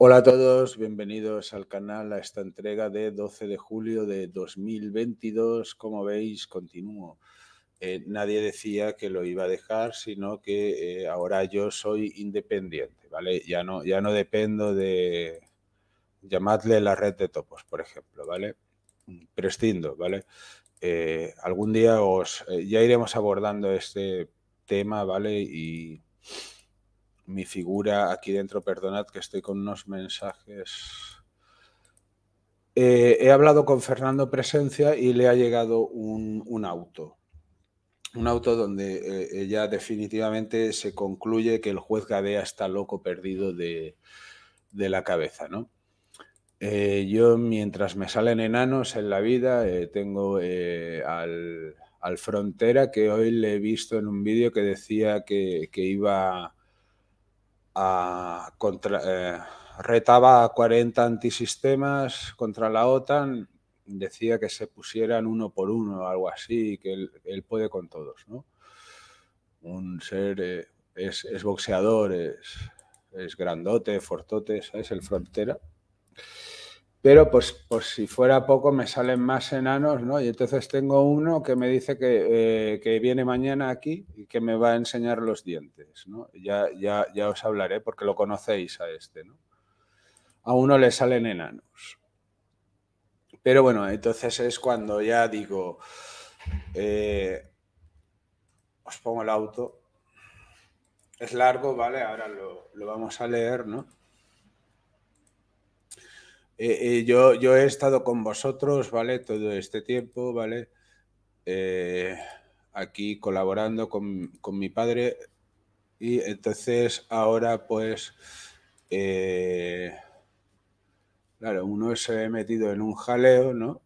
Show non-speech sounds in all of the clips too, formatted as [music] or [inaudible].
Hola a todos, bienvenidos al canal a esta entrega de 12 de julio de 2022. Como veis, continúo. Eh, nadie decía que lo iba a dejar, sino que eh, ahora yo soy independiente, ¿vale? Ya no, ya no dependo de, llamadle la red de topos, por ejemplo, ¿vale? Prescindo, ¿vale? Eh, algún día os, ya iremos abordando este tema, ¿vale? Y mi figura aquí dentro, perdonad que estoy con unos mensajes. Eh, he hablado con Fernando Presencia y le ha llegado un, auto. Un auto donde eh, definitivamente se concluye que el juez Gadea está loco perdido de, la cabeza, ¿no? Eh, yo, mientras me salen enanos en la vida, tengo al, Frontera, que hoy le he visto en un vídeo que decía que, que iba contra, eh, retaba a 40 antisistemas contra la OTAN, decía que se pusieran uno por uno, algo así, que él, puede con todos. ¿no? Un ser eh, es, es, boxeador, es, es grandote, fortote, es el frontera. Pero pues, pues si fuera poco me salen más enanos, ¿no? Y entonces tengo uno que me dice que, eh, viene mañana aquí y que me va a enseñar los dientes, ¿no? Ya, ya, ya os hablaré porque lo conocéis a este, ¿no? A uno le salen enanos. Pero bueno, entonces es cuando ya digo, eh, os pongo el auto. Es largo, ¿vale? Ahora lo, lo vamos a leer, ¿no? Eh, eh, yo, yo, he estado con vosotros, ¿vale? Todo este tiempo, ¿vale? Eh, aquí colaborando con, mi padre y entonces ahora pues, claro, uno se ha metido en un jaleo, ¿no?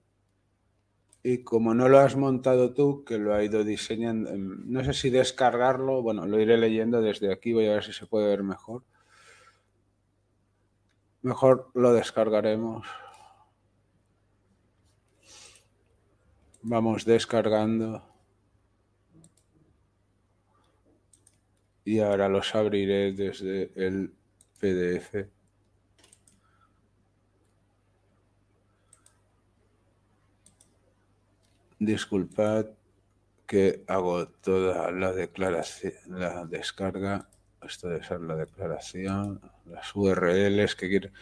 Y como no lo has montado tú, que lo ha ido diseñando, em, no sé si descargarlo, bueno, lo iré leyendo desde aquí, voy a ver si se puede ver mejor. Mejor lo descargaremos. Vamos descargando. Y ahora los abriré desde el PDF. Disculpad que hago toda la declaración, la descarga esto debe ser la declaración, las URLs que quiere.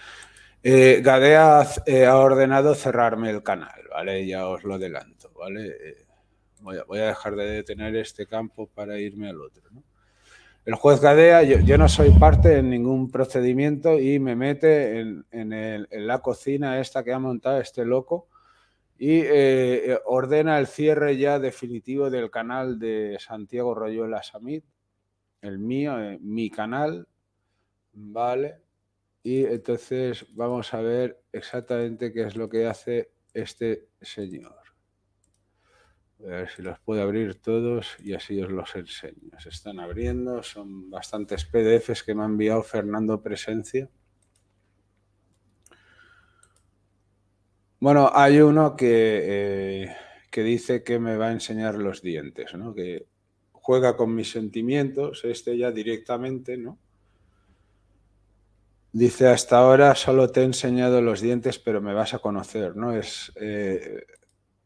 Eh, Gadea eh, ha ordenado cerrarme el canal, ¿vale? Ya os lo adelanto, ¿vale? Eh, voy, a, dejar de detener este campo para irme al otro, El juez Gadea, yo, no soy parte en ningún procedimiento y me mete en, en, la cocina esta que ha montado este loco y ordena el cierre ya definitivo del canal de Santiago Royola Samit el mío, eh, mi canal, ¿vale? Y entonces vamos a ver exactamente qué es lo que hace este señor. a ver si los puedo abrir todos y así os los enseño. Se están abriendo, son bastantes PDFs que me ha enviado Fernando Presencia. Bueno, hay uno que, eh, que dice que me va a enseñar los dientes, ¿no? Que juega con mis sentimientos, este ya directamente, ¿no? Dice, hasta ahora solo te he enseñado los dientes, pero me vas a conocer, ¿no? Es eh,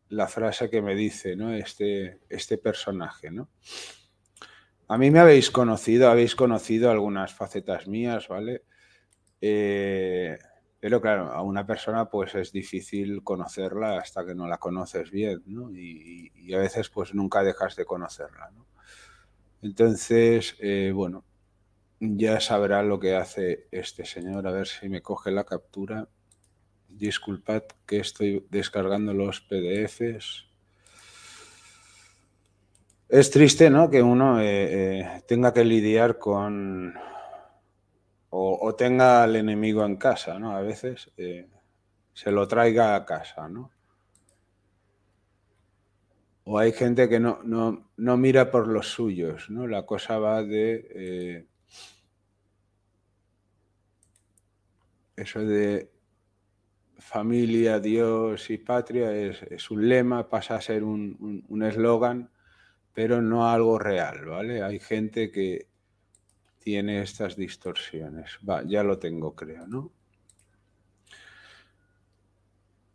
la frase que me dice, ¿no? Este, este personaje, ¿no? A mí me habéis conocido, habéis conocido algunas facetas mías, ¿vale? Eh, pero claro, a una persona pues es difícil conocerla hasta que no la conoces bien, ¿no? Y, y a veces pues nunca dejas de conocerla, ¿no? Entonces, eh, bueno, ya sabrá lo que hace este señor. A ver si me coge la captura. Disculpad que estoy descargando los PDFs. Es triste, ¿no? Que uno eh, eh, tenga que lidiar con... O, tenga al enemigo en casa, ¿no? A veces se lo traiga a casa, ¿no? O hay gente que no, no, mira por los suyos, ¿no? La cosa va de eh, eso de familia, Dios y patria es, un lema, pasa a ser un eslogan, pero no algo real, ¿vale? Hay gente que tiene estas distorsiones. Va, ya lo tengo, creo, ¿no?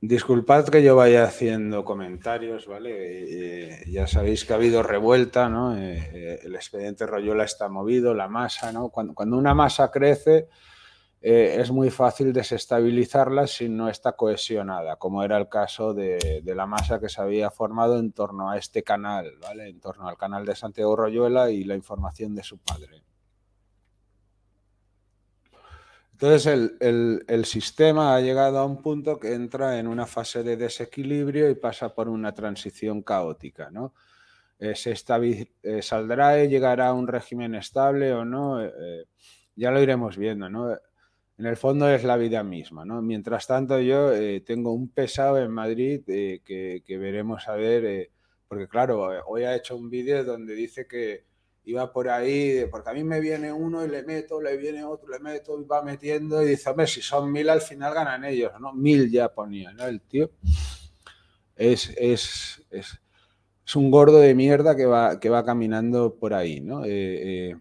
Disculpad que yo vaya haciendo comentarios, ¿vale? Eh, ya sabéis que ha habido revuelta, ¿no? Eh, eh, el expediente Royola está movido, la masa, ¿no? Cuando, una masa crece, es muy fácil desestabilizarla si no está cohesionada, como era el caso de, de, la masa que se había formado en torno a este canal, ¿vale? En torno al canal de Santiago Royuela y la información de su padre. Entonces el, sistema ha llegado a un punto que entra en una fase de desequilibrio y pasa por una transición caótica. ¿no? Eh, se eh, ¿Saldrá y llegará a un régimen estable o no? Eh, ya lo iremos viendo. ¿no? En el fondo es la vida misma. ¿no? Mientras tanto yo tengo un pesado en Madrid que, que, veremos a ver, porque claro, hoy ha hecho un vídeo donde dice que iba por ahí, porque a mí me viene uno y le meto, le viene otro, le meto y va metiendo y dice, hombre, si son mil al final ganan ellos, ¿no? Mil ya ponía, ¿no? El tío es, es, es, un gordo de mierda que va, que va caminando por ahí, ¿no? Eh, eh,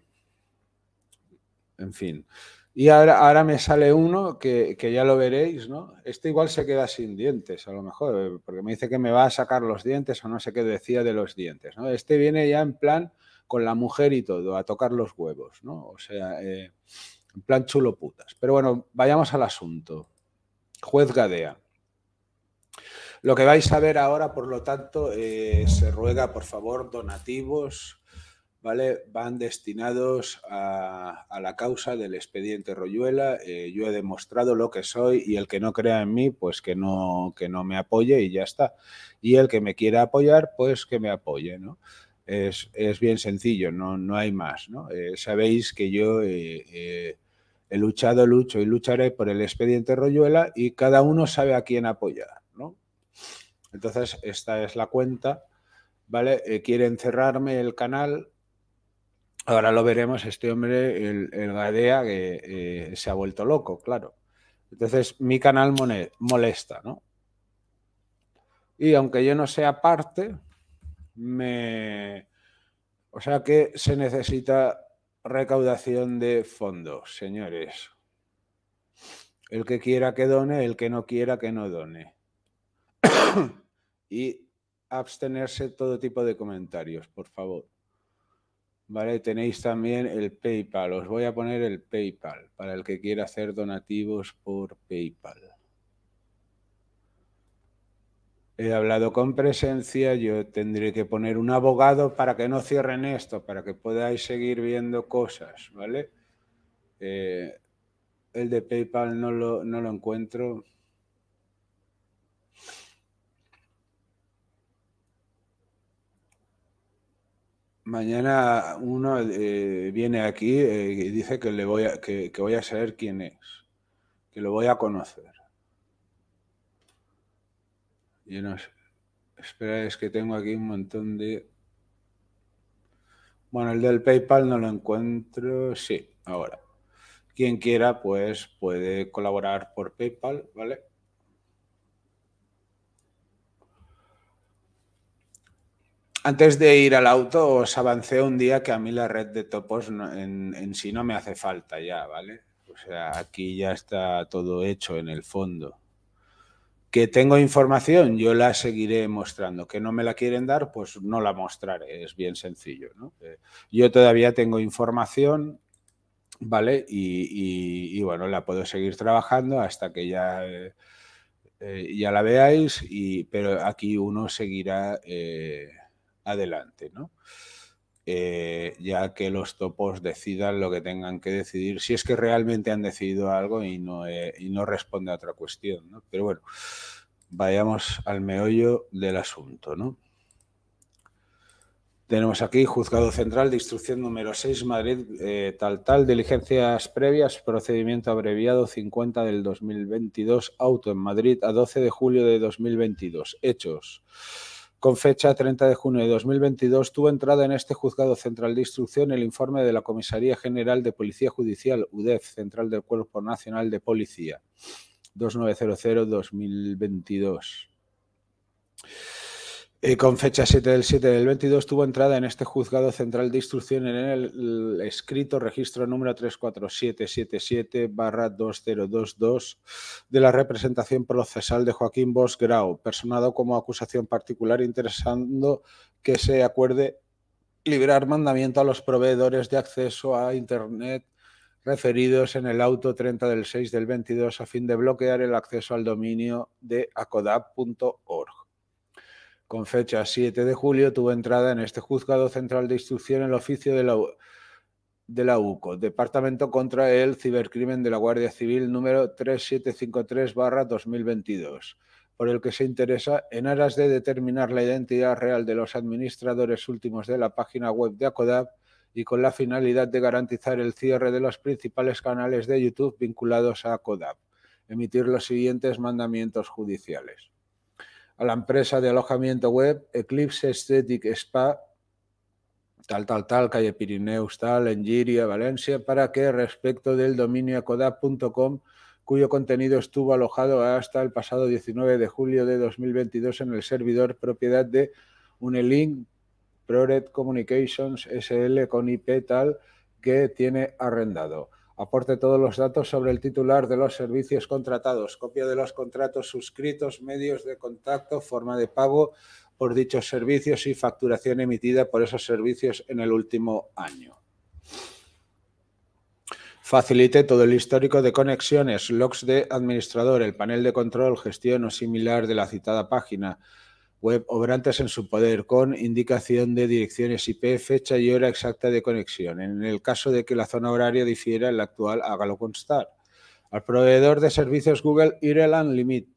en fin. Y ahora, ahora me sale uno que, que, ya lo veréis, ¿no? Este igual se queda sin dientes, a lo mejor, porque me dice que me va a sacar los dientes o no sé qué decía de los dientes, ¿no? Este viene ya en plan con la mujer y todo, a tocar los huevos, ¿no? O sea, eh, en plan chulo putas. Pero bueno, vayamos al asunto. Juez Gadea. Lo que vais a ver ahora, por lo tanto, eh, se ruega, por favor, donativos, ¿vale? Van destinados a, la causa del expediente Royuela. Eh, yo he demostrado lo que soy y el que no crea en mí, pues que no, que no me apoye y ya está. Y el que me quiera apoyar, pues que me apoye, ¿no? Es, bien sencillo, no, no hay más. ¿no? Eh, sabéis que yo eh, eh, he luchado, lucho y lucharé por el expediente Royuela y cada uno sabe a quién apoyar. ¿no? Entonces, esta es la cuenta. ¿vale? quieren cerrarme el canal. Ahora lo veremos, este hombre, el, el Gadea, que se ha vuelto loco, claro. Entonces, mi canal molesta, ¿no? Y aunque yo no sea parte, me... O sea que se necesita recaudación de fondos, señores. El que quiera que done, el que no quiera que no done. [coughs] y abstenerse todo tipo de comentarios, por favor. Vale, tenéis también el PayPal. Os voy a poner el PayPal para el que quiera hacer donativos por PayPal. He hablado con presencia, yo tendré que poner un abogado para que no cierren esto, para que podáis seguir viendo cosas, ¿vale? Eh, el de PayPal no lo, no lo encuentro. Mañana uno eh, viene aquí eh, y dice que, le voy a, que voy a saber quién es, que lo voy a conocer. Yo no. Espera, es que tengo aquí un montón de... Bueno, el del PayPal no lo encuentro. Sí, ahora. Quien quiera, pues puede colaborar por PayPal, ¿vale? Antes de ir al auto, os avancé un día que a mí la red de topos en, en sí no me hace falta ya, ¿vale? O sea, aquí ya está todo hecho en el fondo. Que tengo información, yo la seguiré mostrando. Que no me la quieren dar, pues no la mostraré. Es bien sencillo. Eh, yo todavía tengo información, ¿vale? Y, bueno, la puedo seguir trabajando hasta que ya, eh, eh, ya la veáis, y, pero aquí uno seguirá adelante, ¿no? Ya que los topos decidan lo que tengan que decidir, si es que realmente han decidido algo y no, y no responde a otra cuestión. ¿no? Pero bueno, vayamos al meollo del asunto. ¿no? Tenemos aquí Juzgado Central de Instrucción número 6, Madrid, eh, tal, tal, diligencias previas, procedimiento abreviado 50 del 2022, auto en Madrid a 12 de julio de 2022. Hechos con fecha 30 de junio de 2022, tuvo entrada en este juzgado central de instrucción el informe de la Comisaría General de Policía Judicial, UDEF, Central del Cuerpo Nacional de Policía, 2900-2022. Eh, con fecha 7 del 7 del 22 tuvo entrada en este juzgado central de instrucción en el, escrito registro número 34777-2022 de la representación procesal de Joaquín Bosch personado como acusación particular interesando que se acuerde liberar mandamiento a los proveedores de acceso a Internet referidos en el auto 30 del 6 del 22 a fin de bloquear el acceso al dominio de acodap.org con fecha 7 de julio, tuvo entrada en este juzgado central de instrucción el oficio de la, de la UCO, Departamento contra el Cibercrimen de la Guardia Civil número 3753-2022, por el que se interesa en aras de determinar la identidad real de los administradores últimos de la página web de ACODAP y con la finalidad de garantizar el cierre de los principales canales de YouTube vinculados a ACODAP. Emitir los siguientes mandamientos judiciales a la empresa de alojamiento web Eclipse Aesthetic Spa, tal, tal, tal, calle Pirineus, tal, en Giria, Valencia, para que respecto del dominio acodap.com, cuyo contenido estuvo alojado hasta el pasado 19 de julio de 2022 en el servidor propiedad de Unelink Proret Communications SL con IP tal que tiene arrendado aporte todos los datos sobre el titular de los servicios contratados, copia de los contratos suscritos, medios de contacto, forma de pago por dichos servicios y facturación emitida por esos servicios en el último año. Facilite todo el histórico de conexiones, logs de administrador, el panel de control, gestión o similar de la citada página, web obrantes en su poder con indicación de direcciones IP, fecha y hora exacta de conexión. En el caso de que la zona horaria difiera, el actual hágalo constar. Al proveedor de servicios Google Ireland Limit.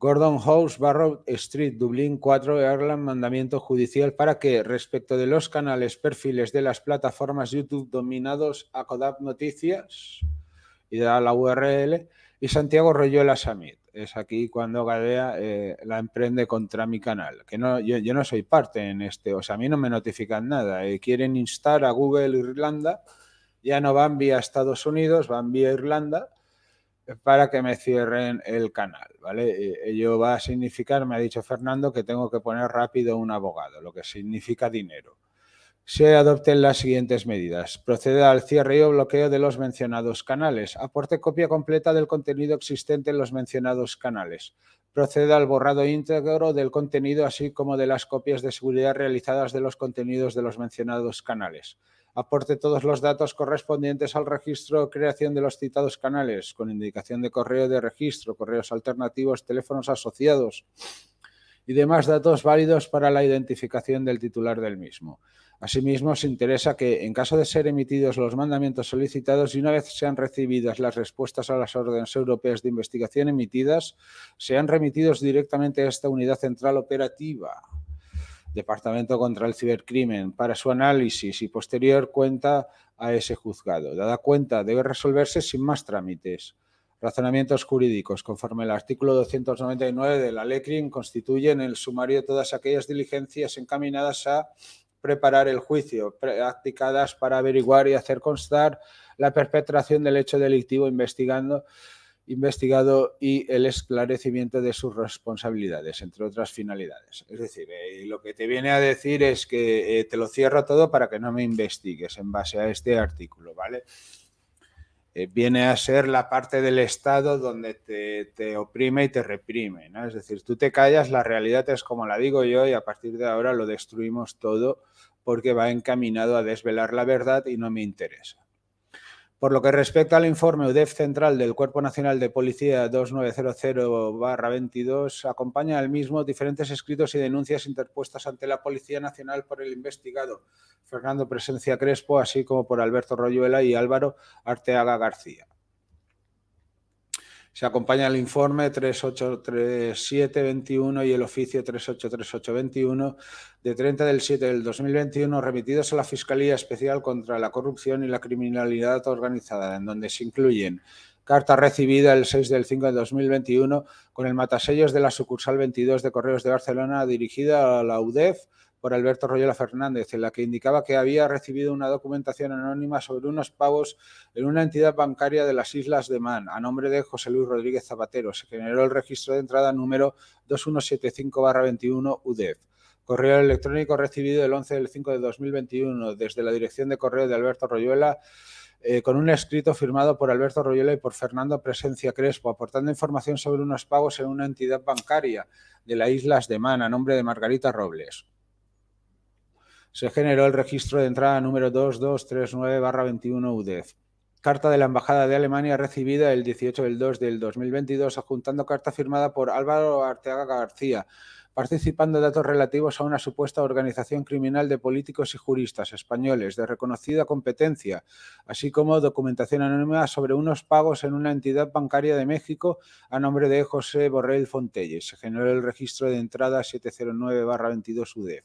Gordon House, Barrow Street, Dublín 4, Ireland, mandamiento judicial para que, respecto de los canales perfiles de las plataformas YouTube dominados a Codap Noticias, y da la URL, y Santiago Royola Samit es aquí cuando Gadea eh, la emprende contra mi canal. Que no, yo, no soy parte en este, o sea, a mí no me notifican nada. Eh, quieren instar a Google Irlanda, ya no van vía Estados Unidos, van vía Irlanda eh, para que me cierren el canal, ¿vale? ello va a significar, me ha dicho Fernando, que tengo que poner rápido un abogado, lo que significa dinero se adopten las siguientes medidas. Proceda al cierre o bloqueo de los mencionados canales. Aporte copia completa del contenido existente en los mencionados canales. Proceda al borrado íntegro del contenido, así como de las copias de seguridad realizadas de los contenidos de los mencionados canales. Aporte todos los datos correspondientes al registro o creación de los citados canales, con indicación de correo de registro, correos alternativos, teléfonos asociados y demás datos válidos para la identificación del titular del mismo. Asimismo, se interesa que, en caso de ser emitidos los mandamientos solicitados y una vez sean recibidas las respuestas a las órdenes europeas de investigación emitidas, sean remitidos directamente a esta unidad central operativa, Departamento contra el Cibercrimen, para su análisis y posterior cuenta a ese juzgado. Dada cuenta, debe resolverse sin más trámites. Razonamientos jurídicos. Conforme al artículo 299 de la LECRIM, constituyen el sumario todas aquellas diligencias encaminadas a preparar el juicio, practicadas para averiguar y hacer constar la perpetración del hecho delictivo investigando, investigado y el esclarecimiento de sus responsabilidades, entre otras finalidades. Es decir, eh, lo que te viene a decir es que eh, te lo cierro todo para que no me investigues en base a este artículo, ¿vale? Eh, viene a ser la parte del Estado donde te, oprime y te reprime. ¿no? Es decir, tú te callas, la realidad es como la digo yo y a partir de ahora lo destruimos todo porque va encaminado a desvelar la verdad y no me interesa. Por lo que respecta al informe UDEF central del Cuerpo Nacional de Policía 2900-22, acompaña al mismo diferentes escritos y denuncias interpuestas ante la Policía Nacional por el investigado Fernando Presencia Crespo, así como por Alberto Royuela y Álvaro Arteaga García. Se acompaña el informe 383721 y el oficio 383821 de 30 del 7 del 2021 remitidos a la Fiscalía Especial contra la Corrupción y la Criminalidad Organizada, en donde se incluyen carta recibida el 6 del 5 del 2021 con el matasellos de la sucursal 22 de Correos de Barcelona dirigida a la UDEF por Alberto Royola Fernández, en la que indicaba que había recibido una documentación anónima sobre unos pagos en una entidad bancaria de las Islas de Man, a nombre de José Luis Rodríguez Zapatero. Se generó el registro de entrada número 2175-21 UDEF. Correo electrónico recibido el 11 del 5 de 2021 desde la dirección de correo de Alberto Royuela eh, con un escrito firmado por Alberto Royuela y por Fernando Presencia Crespo, aportando información sobre unos pagos en una entidad bancaria de las Islas de Man a nombre de Margarita Robles. Se generó el registro de entrada número 2239-21 UDEF. Carta de la Embajada de Alemania recibida el 18 del 2 del 2022, adjuntando carta firmada por Álvaro Arteaga García, participando datos relativos a una supuesta organización criminal de políticos y juristas españoles de reconocida competencia, así como documentación anónima sobre unos pagos en una entidad bancaria de México a nombre de José Borrell Fontelles. Se generó el registro de entrada 709-22 UDEF.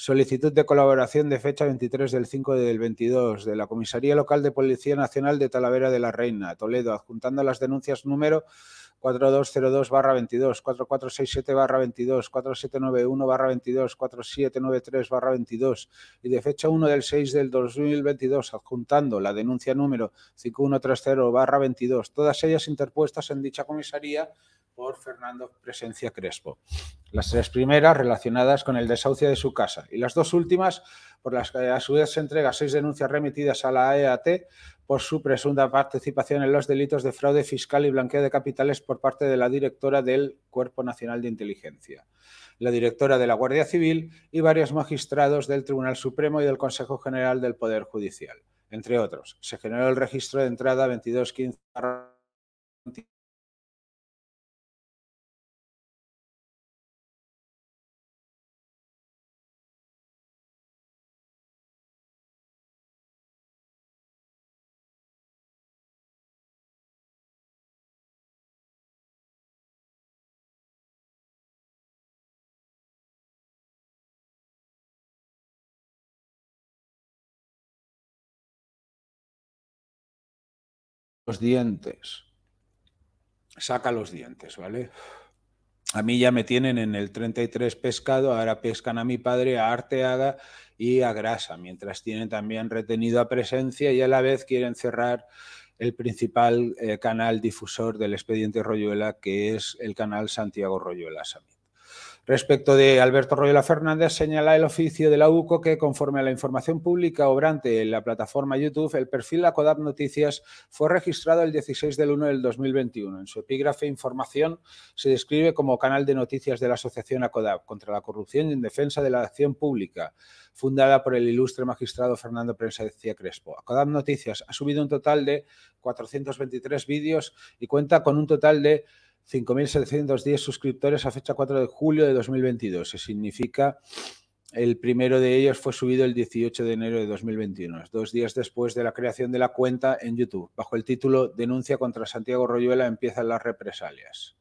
Solicitud de colaboración de fecha 23 del 5 del 22 de la Comisaría Local de Policía Nacional de Talavera de la Reina, Toledo, adjuntando las denuncias número 4202-22, 4467-22, 4791-22, 4793-22 y de fecha 1 del 6 del 2022, adjuntando la denuncia número 5130-22, todas ellas interpuestas en dicha comisaría por Fernando Presencia Crespo. Las tres primeras relacionadas con el desahucio de su casa y las dos últimas por las que a su vez se entrega seis denuncias remitidas a la EAT por su presunta participación en los delitos de fraude fiscal y blanqueo de capitales por parte de la directora del Cuerpo Nacional de Inteligencia, la directora de la Guardia Civil y varios magistrados del Tribunal Supremo y del Consejo General del Poder Judicial, entre otros. Se generó el registro de entrada 2215 los dientes. Saca los dientes, ¿vale? A mí ya me tienen en el 33 pescado, ahora pescan a mi padre, a Arteaga y a Grasa, mientras tienen también retenido a presencia y a la vez quieren cerrar el principal eh, canal difusor del expediente Royuela, que es el canal Santiago Royuela Samit. Respecto de Alberto Royola Fernández, señala el oficio de la UCO que, conforme a la información pública obrante en la plataforma YouTube, el perfil ACODAP Noticias fue registrado el 16 del 1 del 2021. En su epígrafe Información se describe como canal de noticias de la Asociación ACODAP contra la corrupción y en defensa de la acción pública, fundada por el ilustre magistrado Fernando Presencia Crespo. ACODAP Noticias ha subido un total de 423 vídeos y cuenta con un total de 5.710 suscriptores a fecha 4 de julio de 2022. Eso significa el primero de ellos fue subido el 18 de enero de 2021, dos días después de la creación de la cuenta en YouTube, bajo el título Denuncia contra Santiago Royuela empiezan las represalias.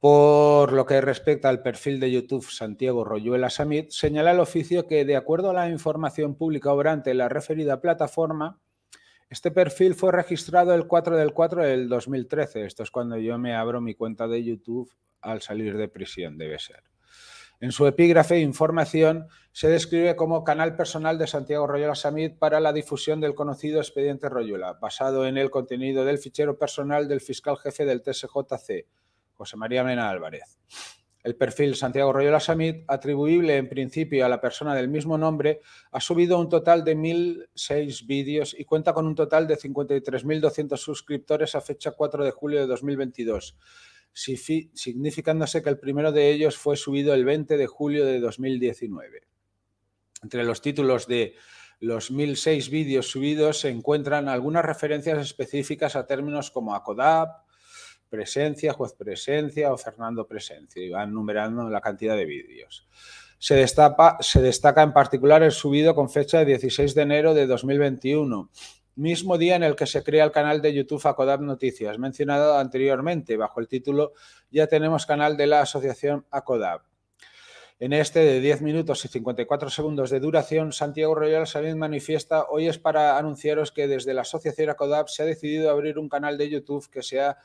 Por lo que respecta al perfil de YouTube Santiago Royuela Samit, señala el oficio que, de acuerdo a la información pública obrante en la referida plataforma, este perfil fue registrado el 4 del 4 del 2013. Esto es cuando yo me abro mi cuenta de YouTube al salir de prisión, debe ser. En su epígrafe Información se describe como canal personal de Santiago Royola Samit para la difusión del conocido expediente Royola, basado en el contenido del fichero personal del fiscal jefe del TSJC, José María Mena Álvarez. El perfil Santiago Royola Samit, atribuible en principio a la persona del mismo nombre, ha subido un total de 1.006 vídeos y cuenta con un total de 53.200 suscriptores a fecha 4 de julio de 2022, significándose que el primero de ellos fue subido el 20 de julio de 2019. Entre los títulos de los 1.006 vídeos subidos se encuentran algunas referencias específicas a términos como ACODAP, Presencia, Juez Presencia o Fernando Presencia y van numerando la cantidad de vídeos. Se, destapa, se destaca en particular el subido con fecha de 16 de enero de 2021, mismo día en el que se crea el canal de YouTube Acodap Noticias, mencionado anteriormente bajo el título Ya tenemos canal de la asociación Acodap. En este de 10 minutos y 54 segundos de duración, Santiago Royal Sabin manifiesta hoy es para anunciaros que desde la asociación Acodap se ha decidido abrir un canal de YouTube que sea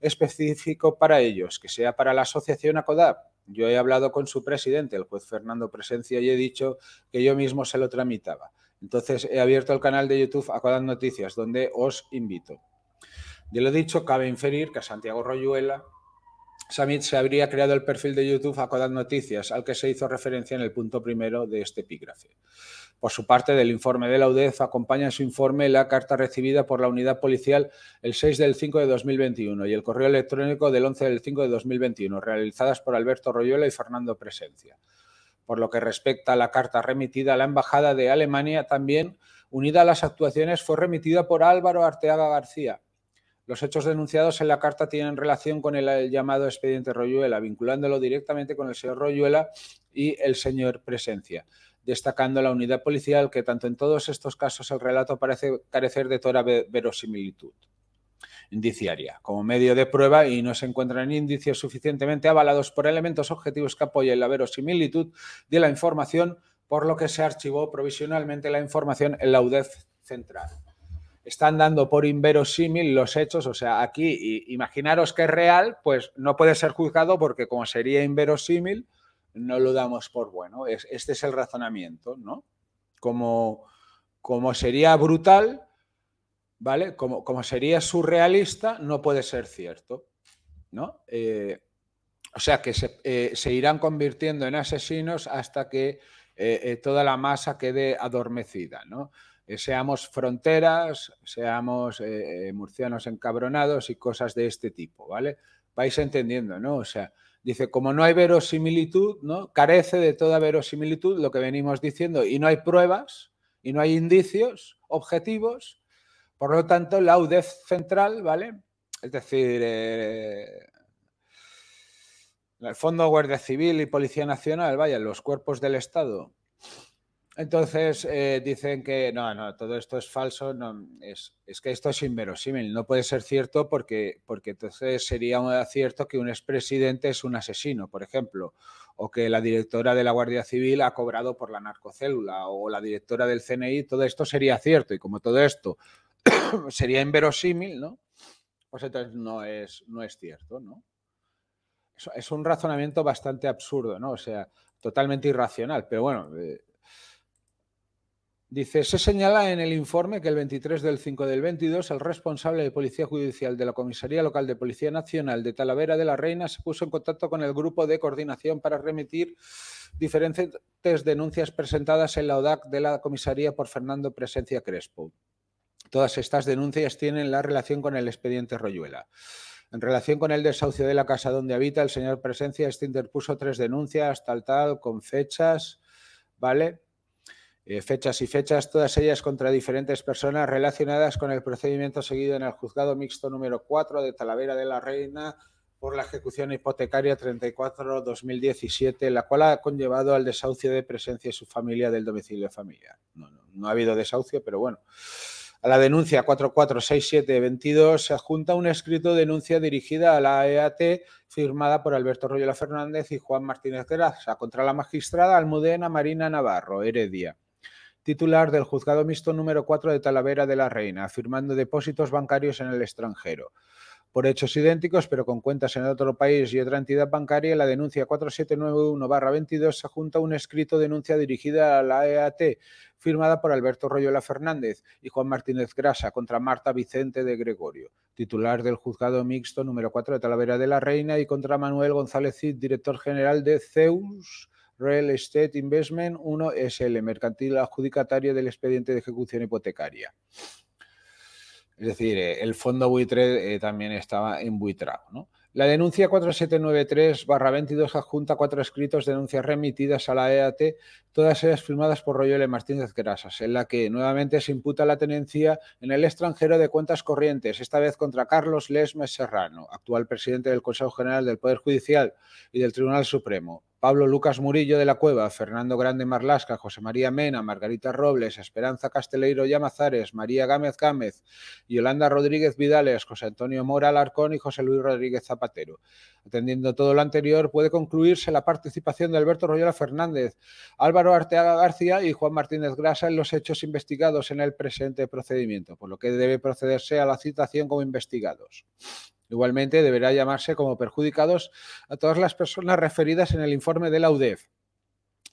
específico para ellos, que sea para la asociación ACODAP. Yo he hablado con su presidente, el juez Fernando Presencia, y he dicho que yo mismo se lo tramitaba. Entonces he abierto el canal de YouTube Acodan Noticias, donde os invito. De lo dicho, cabe inferir que a Santiago Royuela Samit se habría creado el perfil de YouTube Acodan Noticias, al que se hizo referencia en el punto primero de este epígrafe. Por su parte, del informe de la UDEF acompaña en su informe la carta recibida por la unidad policial el 6 del 5 de 2021 y el correo electrónico del 11 del 5 de 2021, realizadas por Alberto Royuela y Fernando Presencia. Por lo que respecta a la carta remitida a la Embajada de Alemania, también, unida a las actuaciones, fue remitida por Álvaro Arteaga García. Los hechos denunciados en la carta tienen relación con el llamado expediente Royuela, vinculándolo directamente con el señor Royuela y el señor Presencia destacando la unidad policial que tanto en todos estos casos el relato parece carecer de toda verosimilitud indiciaria como medio de prueba y no se encuentran indicios suficientemente avalados por elementos objetivos que apoyen la verosimilitud de la información, por lo que se archivó provisionalmente la información en la UDEF central. Están dando por inverosímil los hechos, o sea, aquí imaginaros que es real, pues no puede ser juzgado porque como sería inverosímil, no lo damos por bueno. este es el razonamiento, ¿no? Como, como sería brutal, ¿vale? Como, como, sería surrealista, no puede ser cierto, ¿no? Eh, o sea que eh, se, irán convirtiendo en asesinos hasta que eh, toda la masa quede adormecida, ¿no? seamos fronteras, seamos murcianos encabronados y cosas de este tipo, ¿vale? Vais entendiendo, ¿no? O sea, Dice, como no hay verosimilitud, ¿no? carece de toda verosimilitud lo que venimos diciendo y no hay pruebas y no hay indicios objetivos, por lo tanto la UDEF central, ¿vale? Es decir, eh, el Fondo Guardia Civil y Policía Nacional, vaya, los cuerpos del Estado entonces eh, dicen que no, no, todo esto es falso, no, es, que esto es inverosímil, no puede ser cierto porque, porque entonces sería cierto que un expresidente es un asesino, por ejemplo, o que la directora de la Guardia Civil ha cobrado por la narcocélula o la directora del CNI, todo esto sería cierto y como todo esto [coughs] sería inverosímil, ¿no? Pues entonces no es, no es cierto, ¿no? Es, un razonamiento bastante absurdo, ¿no? O sea, totalmente irracional, pero bueno... Eh, Dice, se señala en el informe que el 23 del 5 del 22 el responsable de Policía Judicial de la Comisaría Local de Policía Nacional de Talavera de la Reina se puso en contacto con el grupo de coordinación para remitir diferentes denuncias presentadas en la ODAC de la comisaría por Fernando Presencia Crespo. Todas estas denuncias tienen la relación con el expediente Royuela. En relación con el desahucio de la casa donde habita el señor Presencia, este interpuso tres denuncias, tal, tal, con fechas, ¿vale? Eh, fechas y fechas, todas ellas contra diferentes personas relacionadas con el procedimiento seguido en el juzgado mixto número 4 de Talavera de la Reina por la ejecución hipotecaria 34-2017, la cual ha conllevado al desahucio de presencia de su familia del domicilio familiar. No, no ha habido desahucio, pero bueno. A la denuncia 446722 se adjunta un escrito de denuncia dirigida a la EAT firmada por Alberto Royola Fernández y Juan Martínez Graza contra la magistrada Almudena Marina Navarro, Heredia titular del Juzgado Mixto número 4 de Talavera de la Reina, afirmando depósitos bancarios en el extranjero. Por hechos idénticos, pero con cuentas en otro país y otra entidad bancaria, la denuncia 4791-22 se junta un escrito denuncia dirigida a la EAT, firmada por Alberto Royola Fernández y Juan Martínez Grasa contra Marta Vicente de Gregorio, titular del Juzgado Mixto número 4 de Talavera de la Reina, y contra Manuel González Cid, director general de CEUS Real Estate Investment 1 SL, mercantil adjudicatario del expediente de ejecución hipotecaria. Es decir, eh, el fondo buitre eh, también estaba embuitrado. ¿no? La denuncia 4793-22 adjunta cuatro escritos de denuncias remitidas a la EAT, todas ellas firmadas por Royole Martínez Grasas, en la que nuevamente se imputa la tenencia en el extranjero de cuentas corrientes, esta vez contra Carlos Lesmes Serrano, actual presidente del Consejo General del Poder Judicial y del Tribunal Supremo, Pablo Lucas Murillo de la Cueva, Fernando Grande Marlasca, José María Mena, Margarita Robles, Esperanza Casteleiro Llamazares, María Gámez Gámez, Yolanda Rodríguez Vidales, José Antonio Mora Alarcón y José Luis Rodríguez Zapatero. Atendiendo todo lo anterior, puede concluirse la participación de Alberto Royola Fernández, Álvaro Arteaga García y Juan Martínez Grasa en los hechos investigados en el presente procedimiento, por lo que debe procederse a la citación como investigados. Igualmente, deberá llamarse como perjudicados a todas las personas referidas en el informe de la UDEF,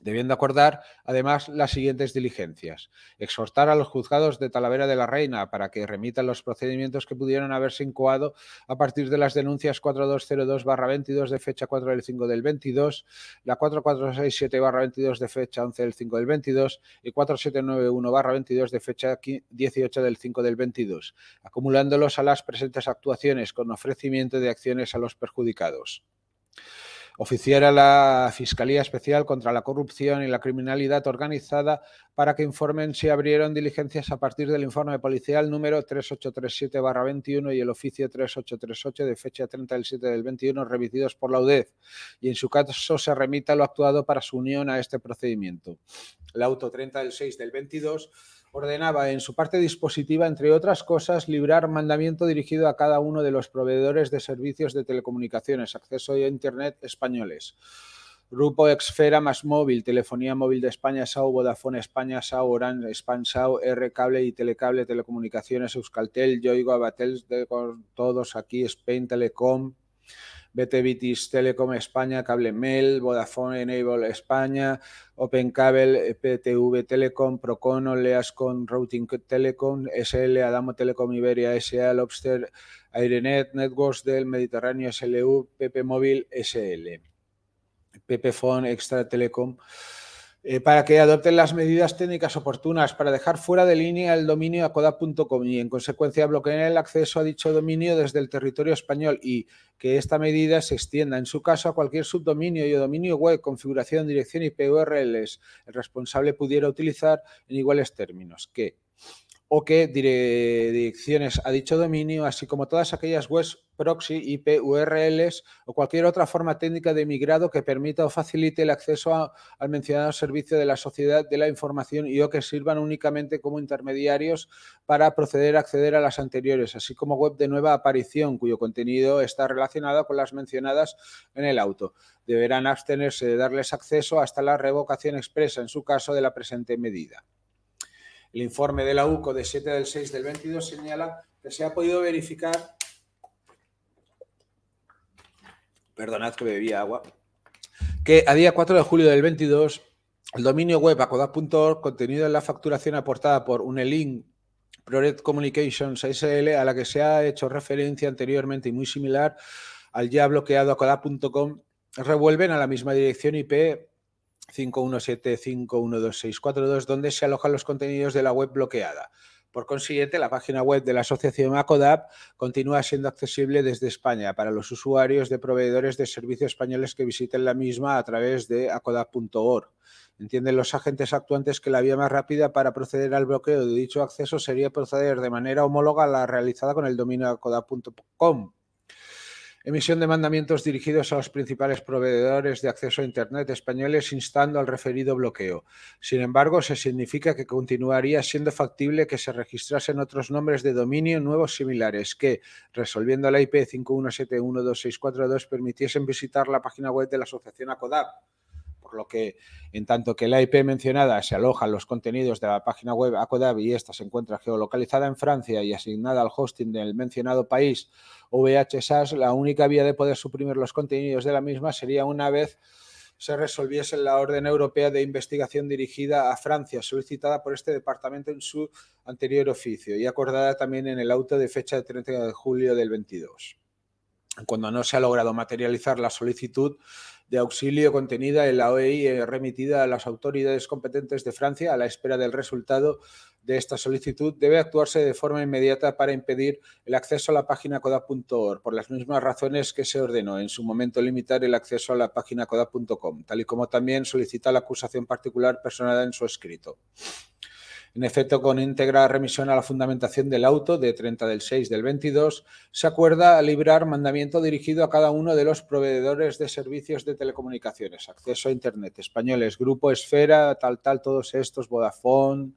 debiendo acordar además las siguientes diligencias. Exhortar a los juzgados de Talavera de la Reina para que remitan los procedimientos que pudieron haberse incoado a partir de las denuncias 4202-22 de fecha 4 del 5 del 22, la 4467-22 de fecha 11 del 5 del 22 y 4791-22 de fecha 18 del 5 del 22, acumulándolos a las presentes actuaciones con ofrecimiento de acciones a los perjudicados oficiar a la Fiscalía Especial contra la Corrupción y la Criminalidad Organizada para que informen si abrieron diligencias a partir del informe policial número 3837-21 y el oficio 3838 de fecha 30 del 7 del 21 remitidos por la UDEF y en su caso se remita lo actuado para su unión a este procedimiento. El auto 30 del 6 del 22 ordenaba en su parte dispositiva, entre otras cosas, librar mandamiento dirigido a cada uno de los proveedores de servicios de telecomunicaciones, acceso a Internet españoles. Grupo Exfera más móvil, Telefonía Móvil de España, SAU, Vodafone España, SAU, Orange, SpanSAU, R Cable y Telecable, Telecomunicaciones, Euskaltel, Yoigo, Abatel, todos aquí, Spain Telecom, BT Telecom España, Cable Mail, Vodafone Enable España, Open Cable, PTV Telecom, Procono, Leascon, Routing Telecom, SL, Adamo Telecom Iberia SA, Lobster, Airenet, Networks del Mediterráneo SLU, PP Móvil SL, PP Phone Extra Telecom. Eh, para que adopten las medidas técnicas oportunas para dejar fuera de línea el dominio acoda.com y en consecuencia bloqueen el acceso a dicho dominio desde el territorio español y que esta medida se extienda en su caso a cualquier subdominio y dominio web, configuración, dirección IP URLs el responsable pudiera utilizar en iguales términos que o que direcciones a dicho dominio, así como todas aquellas webs proxy, IP, URLs o cualquier otra forma técnica de migrado que permita o facilite el acceso al mencionado servicio de la sociedad de la información y o que sirvan únicamente como intermediarios para proceder a acceder a las anteriores, así como web de nueva aparición cuyo contenido está relacionado con las mencionadas en el auto. Deberán abstenerse de darles acceso hasta la revocación expresa, en su caso, de la presente medida. El informe de la UCO de 7 del 6 del 22 señala que se ha podido verificar, perdonad que bebía agua, que a día 4 de julio del 22 el dominio web acoda.org contenido en la facturación aportada por Unelink Proret Communications SL a la que se ha hecho referencia anteriormente y muy similar al ya bloqueado acoda.com revuelven a la misma dirección IP 517512642, donde se alojan los contenidos de la web bloqueada. Por consiguiente, la página web de la asociación ACODAP continúa siendo accesible desde España para los usuarios de proveedores de servicios españoles que visiten la misma a través de acodap.org. Entienden los agentes actuantes que la vía más rápida para proceder al bloqueo de dicho acceso sería proceder de manera homóloga a la realizada con el dominio acodap.com Emisión de mandamientos dirigidos a los principales proveedores de acceso a Internet españoles instando al referido bloqueo. Sin embargo, se significa que continuaría siendo factible que se registrasen otros nombres de dominio nuevos similares que, resolviendo la IP 51712642, permitiesen visitar la página web de la asociación ACODAP por lo que en tanto que la IP mencionada se aloja en los contenidos de la página web ACODAB y esta se encuentra geolocalizada en Francia y asignada al hosting del mencionado país VHSAS, la única vía de poder suprimir los contenidos de la misma sería una vez se resolviese la orden europea de investigación dirigida a Francia, solicitada por este departamento en su anterior oficio y acordada también en el auto de fecha de 30 de julio del 22. Cuando no se ha logrado materializar la solicitud, de auxilio contenida en la OEI eh, remitida a las autoridades competentes de Francia a la espera del resultado de esta solicitud, debe actuarse de forma inmediata para impedir el acceso a la página coda.org, por las mismas razones que se ordenó en su momento limitar el acceso a la página coda.com, tal y como también solicita la acusación particular personada en su escrito. En efecto, con íntegra remisión a la fundamentación del auto de 30 del 6 del 22, se acuerda librar mandamiento dirigido a cada uno de los proveedores de servicios de telecomunicaciones, acceso a Internet, españoles, Grupo Esfera, tal, tal, todos estos, Vodafone,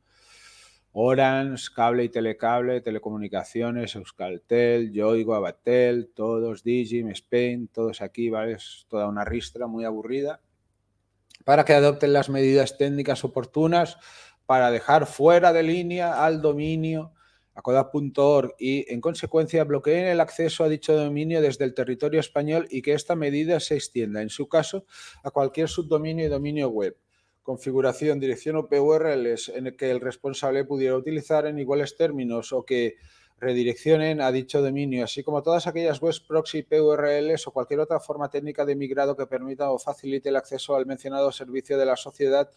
Orange, Cable y Telecable, Telecomunicaciones, Euskaltel, Yoigo, Abatel, todos, Digim, Spain, todos aquí, ¿vale? Es toda una ristra muy aburrida, para que adopten las medidas técnicas oportunas para dejar fuera de línea al dominio acodat.org y, en consecuencia, bloqueen el acceso a dicho dominio desde el territorio español y que esta medida se extienda, en su caso, a cualquier subdominio y dominio web. Configuración, dirección o URLs en el que el responsable pudiera utilizar en iguales términos o que redireccionen a dicho dominio, así como todas aquellas webs proxy, PURLs o cualquier otra forma técnica de migrado que permita o facilite el acceso al mencionado servicio de la sociedad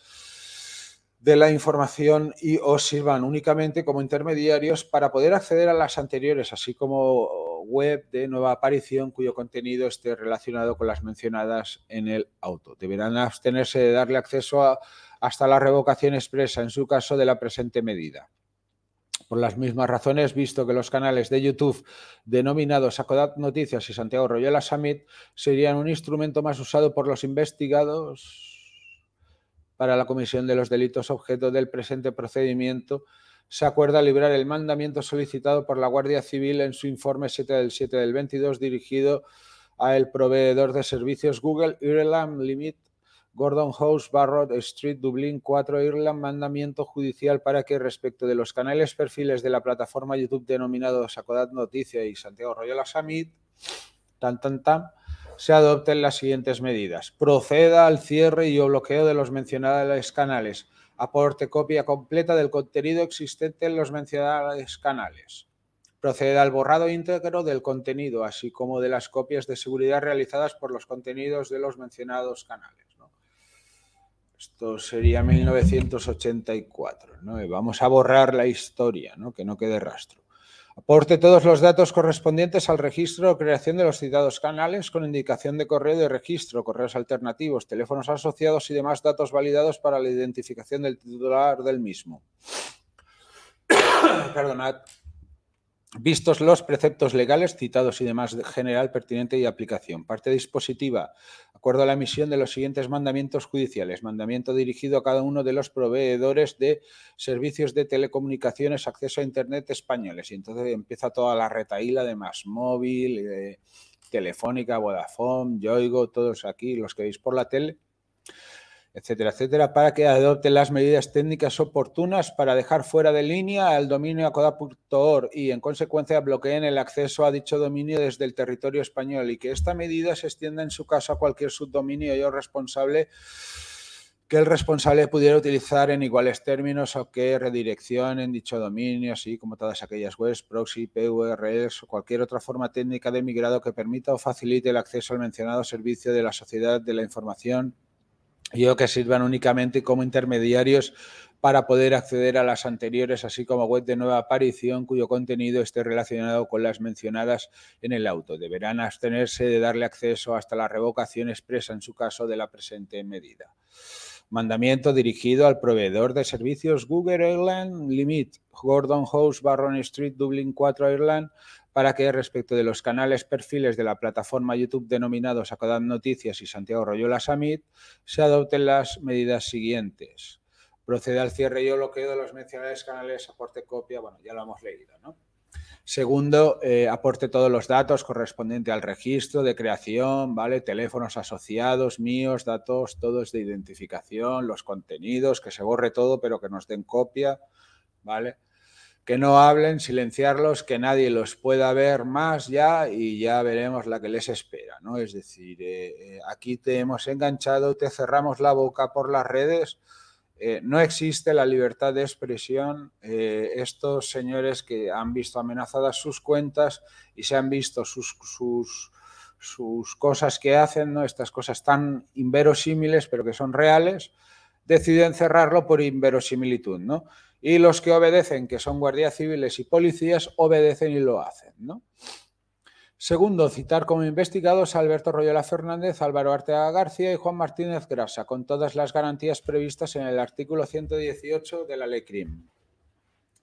de la información y o sirvan únicamente como intermediarios para poder acceder a las anteriores, así como web de nueva aparición cuyo contenido esté relacionado con las mencionadas en el auto. Deberán abstenerse de darle acceso hasta la revocación expresa, en su caso, de la presente medida. Por las mismas razones, visto que los canales de YouTube denominados Acodat Noticias y Santiago Royola Summit serían un instrumento más usado por los investigados para la comisión de los delitos objeto del presente procedimiento, se acuerda librar el mandamiento solicitado por la Guardia Civil en su informe 7 del 7 del 22 dirigido a el proveedor de servicios Google Ireland Limit Gordon House, Barrott Street, Dublín 4, Ireland, mandamiento judicial para que respecto de los canales perfiles de la plataforma YouTube denominados Sacodat Noticia y Santiago Royal Summit, tan tan tan, se adopten las siguientes medidas. Proceda al cierre y o bloqueo de los mencionados canales. Aporte copia completa del contenido existente en los mencionados canales. Proceda al borrado íntegro del contenido, así como de las copias de seguridad realizadas por los contenidos de los mencionados canales. Esto sería 1984. vamos a borrar la historia, ¿no? que no quede rastro. Aporte todos los datos correspondientes al registro o creación de los citados canales con indicación de correo de registro, correos alternativos, teléfonos asociados y demás datos validados para la identificación del titular del mismo. [coughs] Perdonad. Vistos los preceptos legales citados y demás general pertinente y aplicación. Parte dispositiva. Acuerdo a la emisión de los siguientes mandamientos judiciales. Mandamiento dirigido a cada uno de los proveedores de servicios de telecomunicaciones, acceso a Internet españoles. Y entonces empieza toda la retaíla de más móvil, eh, Telefónica, Vodafone, Yoigo, todos aquí, los que veis por la tele etcétera, etcétera, para que adopte las medidas técnicas oportunas para dejar fuera de línea al dominio acoda.org y, en consecuencia, bloqueen el acceso a dicho dominio desde el territorio español y que esta medida se extienda en su caso a cualquier subdominio y o responsable que el responsable pudiera utilizar en iguales términos o que redireccionen dicho dominio, así como todas aquellas webs, proxy, PURLs o cualquier otra forma técnica de migrado que permita o facilite el acceso al mencionado servicio de la sociedad de la información y o que sirvan únicamente como intermediarios para poder acceder a las anteriores, así como web de nueva aparición cuyo contenido esté relacionado con las mencionadas en el auto. Deberán abstenerse de darle acceso hasta la revocación expresa en su caso de la presente medida. Mandamiento dirigido al proveedor de servicios Google Airline Limit, Gordon House, Barron Street, Dublin 4 Ireland, para que respecto de los canales perfiles de la plataforma YouTube denominados Acodan Noticias y Santiago Royola Summit se adopten las medidas siguientes. Procede al cierre y o bloqueo de los mencionados canales, aporte copia, bueno, ya lo hemos leído, ¿no? Segundo, eh, aporte todos los datos correspondientes al registro de creación, ¿vale? Teléfonos asociados, míos, datos, todos de identificación, los contenidos, que se borre todo, pero que nos den copia, ¿vale? Que no hablen, silenciarlos, que nadie los pueda ver más ya y ya veremos la que les espera, ¿no? Es decir, eh, eh, aquí te hemos enganchado, te cerramos la boca por las redes, eh, no existe la libertad de expresión. estos señores que han visto amenazadas sus cuentas y se han visto sus, sus, sus cosas que hacen, ¿no? Estas cosas tan inverosímiles, pero que son reales, deciden cerrarlo por inverosimilitud, ¿no? Y los que obedecen, que son guardias civiles y policías, obedecen y lo hacen. ¿no? Segundo, citar como investigados a Alberto Royola Fernández, Álvaro Arteaga García y Juan Martínez Grasa, con todas las garantías previstas en el artículo 118 de la ley CRIM.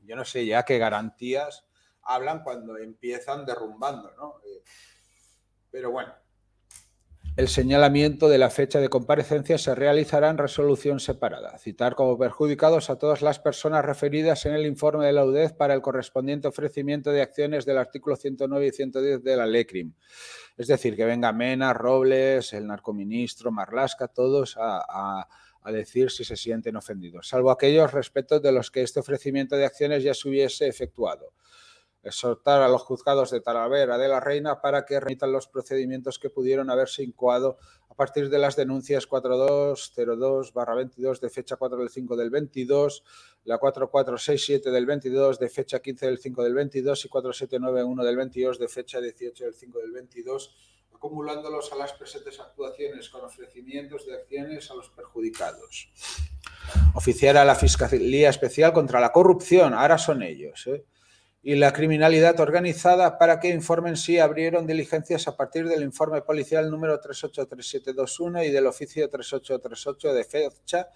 Yo no sé ya qué garantías hablan cuando empiezan derrumbando, ¿no? Eh, pero bueno, el señalamiento de la fecha de comparecencia se realizará en resolución separada. Citar como perjudicados a todas las personas referidas en el informe de la UDEZ para el correspondiente ofrecimiento de acciones del artículo 109 y 110 de la LECRIM. Es decir, que venga Mena, Robles, el narcoministro, Marlasca, todos a, a decir si se sienten ofendidos, salvo aquellos respecto de los que este ofrecimiento de acciones ya se hubiese efectuado. Exhortar a los juzgados de Talavera de la Reina para que remitan los procedimientos que pudieron haberse incoado a partir de las denuncias 4202-22 de fecha 4 del 5 del 22, la 4467 del 22 de fecha 15 del 5 del 22 y 4791 del 22 de fecha 18 del 5 del 22 acumulándolos a las presentes actuaciones con ofrecimientos de acciones a los perjudicados. Oficiar a la Fiscalía Especial contra la Corrupción, ahora son ellos, ¿eh? Y la criminalidad organizada para que informen si abrieron diligencias a partir del informe policial número 383721 y del oficio 3838 de fecha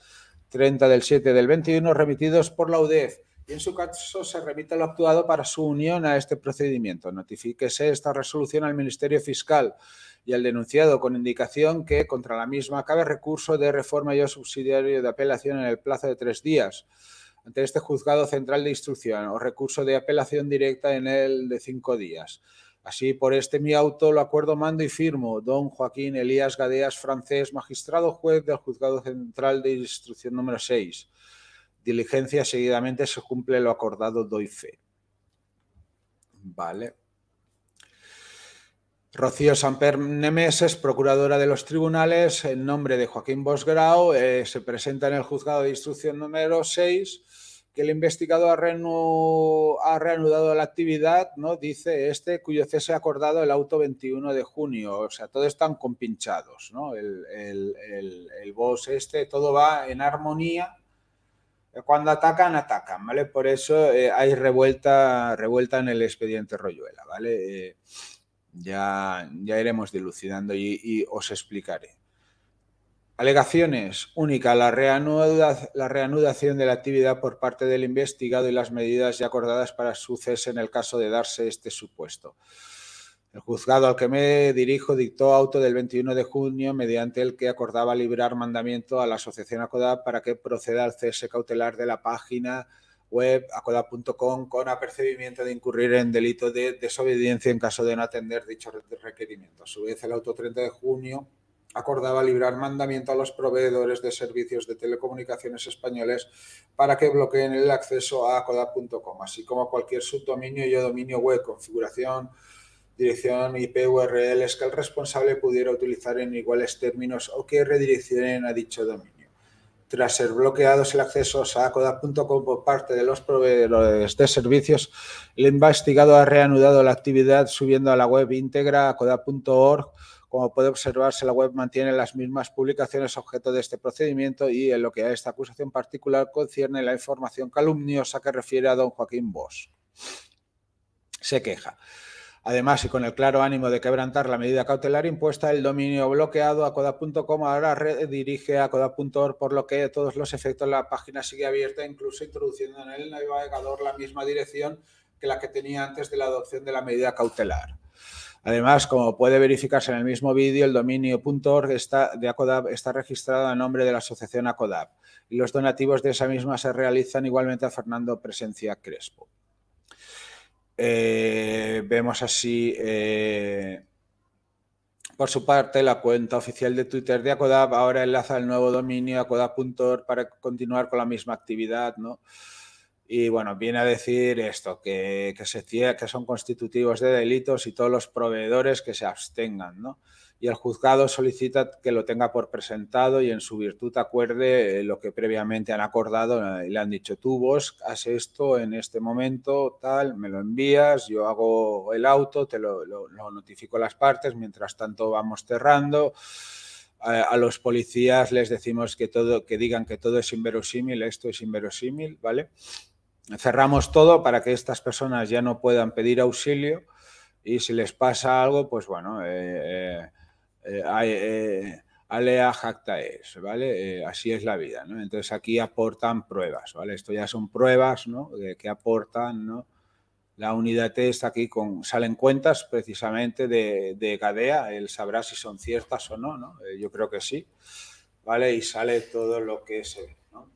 30 del 7 del 21 remitidos por la UDEF y en su caso se remite lo actuado para su unión a este procedimiento. Notifíquese esta resolución al Ministerio Fiscal y al denunciado con indicación que contra la misma cabe recurso de reforma y subsidiario de apelación en el plazo de tres días ante este juzgado central de instrucción o recurso de apelación directa en el de cinco días. Así, por este mi auto lo acuerdo, mando y firmo, don Joaquín Elías Gadeas, francés, magistrado juez del juzgado central de instrucción número 6 diligencia, seguidamente se cumple lo acordado, doy fe. Vale. Rocío Samper Nemeses, procuradora de los tribunales, en nombre de Joaquín Bosgrau, eh, se presenta en el juzgado de instrucción número 6 que el investigado ha, reanudado la actividad, ¿no? dice este, cuyo cese ha acordado el auto 21 de junio. O sea, todos están compinchados, ¿no? El, el, el, el boss este, todo va en armonía cuando atacan, atacan, ¿vale? Por eso eh, hay revuelta, revuelta en el expediente Royuela, ¿vale? Eh, ya, ya iremos dilucidando y, os explicaré. Alegaciones. Única, la, reanudación de la actividad por parte del investigado y las medidas ya acordadas para su cese en el caso de darse este supuesto. El juzgado al que me dirijo dictó auto del 21 de junio mediante el que acordaba librar mandamiento a la asociación ACODAP para que proceda al cese cautelar de la página web acodap.com con apercibimiento de incurrir en delito de desobediencia en caso de no atender dicho requerimiento. A su vez, el auto 30 de junio acordaba librar mandamiento a los proveedores de servicios de telecomunicaciones españoles para que bloqueen el acceso a acodap.com, así como cualquier subdominio y dominio web, configuración, dirección IP URLs que el responsable pudiera utilizar en iguales términos o que redireccionen a dicho dominio. Tras ser bloqueados el acceso a acoda.com por parte de los proveedores de servicios, el investigado ha reanudado la actividad subiendo a la web íntegra acoda.org. Como puede observarse, la web mantiene las mismas publicaciones objeto de este procedimiento y en lo que a esta acusación particular concierne la información calumniosa que refiere a don Joaquín Bosch. Se queja. Además, y con el claro ánimo de quebrantar la medida cautelar impuesta, el dominio bloqueado a coda.com ahora redirige a coda.org, por lo que todos los efectos la página sigue abierta, incluso introduciendo en el navegador la misma dirección que la que tenía antes de la adopción de la medida cautelar. Además, como puede verificarse en el mismo vídeo, el dominio.org está, de ACODAP está registrado a nombre de la asociación ACODAP y los donativos de esa misma se realizan igualmente a Fernando Presencia Crespo. Eh, vemos así, eh, por su parte, la cuenta oficial de Twitter de Acodap ahora enlaza el nuevo dominio acodap.org para continuar con la misma actividad, ¿no? Y bueno, viene a decir esto, que, que, se, que son constitutivos de delitos y todos los proveedores que se abstengan, ¿no? y el juzgado solicita que lo tenga por presentado y en su virtud acuerde eh, lo que previamente han acordado y le han dicho tú vos haz esto en este momento tal me lo envías yo hago el auto te lo, notifico a las partes mientras tanto vamos cerrando a, los policías les decimos que todo que digan que todo es inverosímil esto es inverosímil vale cerramos todo para que estas personas ya no puedan pedir auxilio y si les pasa algo pues bueno eh, eh, eh, eh, alea jacta es, ¿vale? Así es la vida, ¿no? Entonces aquí aportan pruebas, ¿vale? Esto ya son pruebas, ¿no? que aportan, ¿no? La unidad test aquí con, salen cuentas precisamente de, de, Gadea, él sabrá si son ciertas o no, ¿no? yo creo que sí, ¿vale? Y sale todo lo que se ve, ¿no?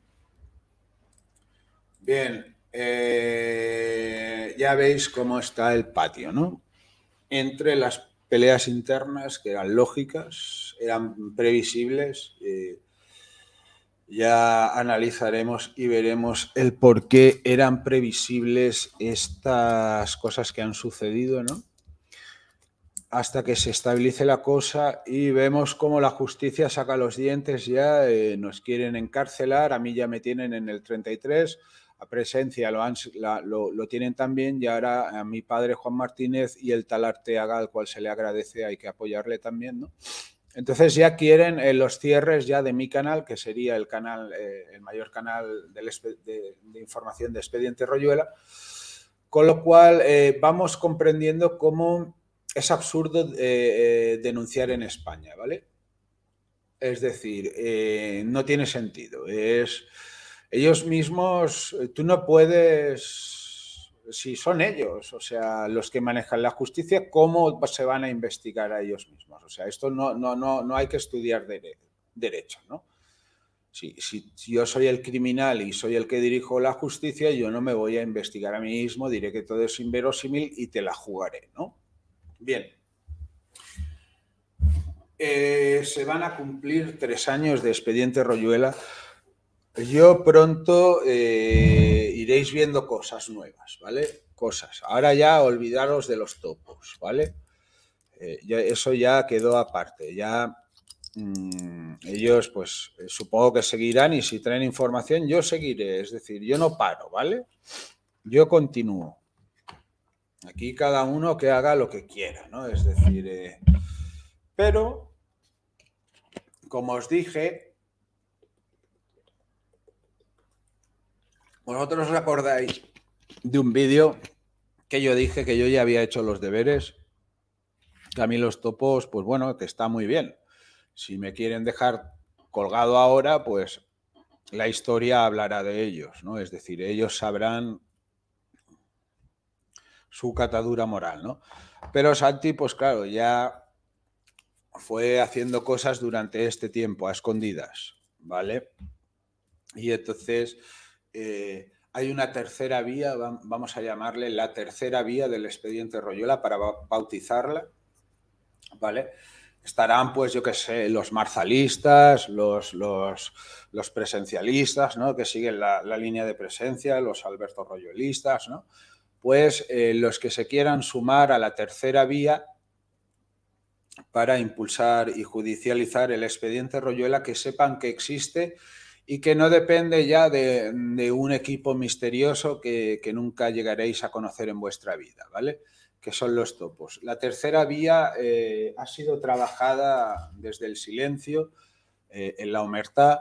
Bien, ya veis cómo está el patio, ¿no? Entre las peleas internas que eran lógicas, eran previsibles. Eh, ya analizaremos y veremos el por qué eran previsibles estas cosas que han sucedido, ¿no? Hasta que se estabilice la cosa y vemos cómo la justicia saca los dientes ya, eh, nos quieren encarcelar, a mí ya me tienen en el 33, a presencia lo, lo, lo, tienen también y ahora a mi padre Juan Martínez y el tal Arteaga, al cual se le agradece, hay que apoyarle también, ¿no? Entonces ya quieren eh, los cierres ya de mi canal, que sería el canal, eh, el mayor canal de, información de Expediente Royuela, con lo cual eh, vamos comprendiendo cómo es absurdo denunciar en España, ¿vale? Es decir, no tiene sentido. Es ellos mismos, tú no puedes si son ellos, o sea, los que manejan la justicia, ¿cómo se van a investigar a ellos mismos? O sea, esto no, no, no, no hay que estudiar derecho, ¿no? Si, si, yo soy el criminal y soy el que dirijo la justicia, yo no me voy a investigar a mí mismo, diré que todo es inverosímil y te la jugaré, ¿no? Bien. Eh, se van a cumplir tres años de expediente Royuela yo pronto eh, iréis viendo cosas nuevas, ¿vale? Cosas. Ahora ya olvidaros de los topos, ¿vale? Eh, eso ya quedó aparte. Ya mm, ellos, pues eh, supongo que seguirán y si traen información, yo seguiré. Es decir, yo no paro, ¿vale? Yo continúo. Aquí cada uno que haga lo que quiera, ¿no? Es decir, pero, como os dije, Vosotros os acordáis de un vídeo que yo dije que yo ya había hecho los deberes. Que a mí los topos, pues bueno, que está muy bien. Si me quieren dejar colgado ahora, pues la historia hablará de ellos, ¿no? Es decir, ellos sabrán su catadura moral, ¿no? Pero Santi, pues claro, ya fue haciendo cosas durante este tiempo a escondidas, ¿vale? Y entonces eh, hay una tercera vía, vamos a llamarle la tercera vía del expediente Royola para bautizarla, ¿vale? Estarán, pues, yo qué sé, los marzalistas, los, los, presencialistas, ¿no? Que siguen la, línea de presencia, los Alberto Royolistas, ¿no? Pues eh, los que se quieran sumar a la tercera vía para impulsar y judicializar el expediente Royuela, que sepan que existe y que no depende ya de, un equipo misterioso que, nunca llegaréis a conocer en vuestra vida, ¿vale? Que son los topos. La tercera vía eh, ha sido trabajada desde el silencio, eh, en la humertad,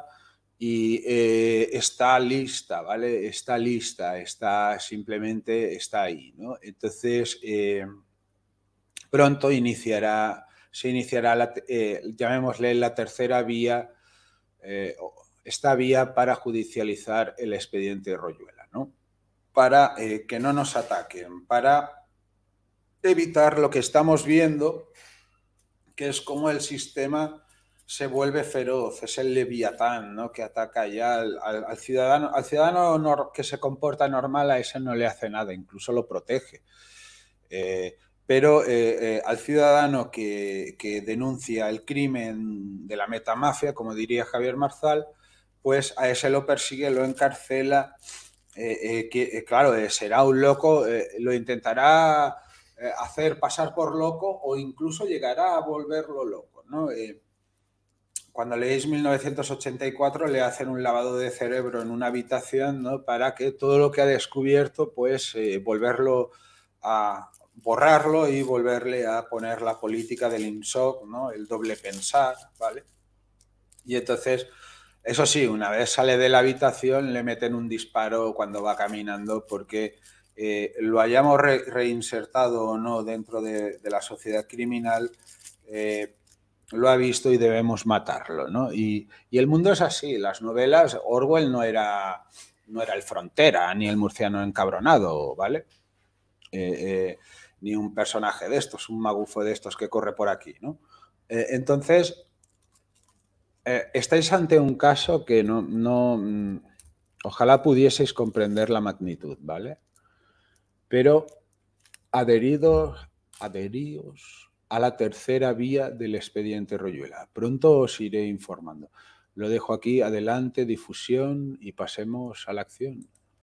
y eh, está lista, ¿vale? Está lista, está simplemente, está ahí, ¿no? Entonces, pronto iniciará, se iniciará, la, llamémosle la tercera vía, esta vía para judicializar el expediente de Royuela, ¿no? Para eh, que no nos ataquen, para evitar lo que estamos viendo, que es como el sistema se vuelve feroz, es el leviatán, ¿no? Que ataca ya al, ciudadano, al ciudadano que se comporta normal, a ese no le hace nada, incluso lo protege. Eh, pero eh, al ciudadano que, que, denuncia el crimen de la metamafia, como diría Javier Marzal, pues a ese lo persigue, lo encarcela, eh, eh, que eh, claro, será un loco, lo intentará hacer pasar por loco o incluso llegará a volverlo loco. ¿no? cuando leéis 1984 le hacen un lavado de cerebro en una habitación ¿no? para que todo lo que ha descubierto, pues volverlo a borrarlo y volverle a poner la política del INSOC, ¿no? el doble pensar, ¿vale? Y entonces eso sí, una vez sale de la habitación le meten un disparo cuando va caminando porque eh, lo hayamos reinsertado o no dentro de, la sociedad criminal, eh, lo ha visto y debemos matarlo. ¿no? Y, el mundo es así, las novelas, Orwell no era, no era el frontera ni el murciano encabronado, ¿vale? Eh, ni un personaje de estos, un magufo de estos que corre por aquí. ¿no? entonces, eh, estáis ante un caso que no, no, mm, ojalá pudieseis comprender la magnitud, ¿vale? Pero adheridos, adheridos a la tercera vía del expediente Royuela. Pronto os iré informando. Lo dejo aquí, adelante, difusión y pasemos a la acción.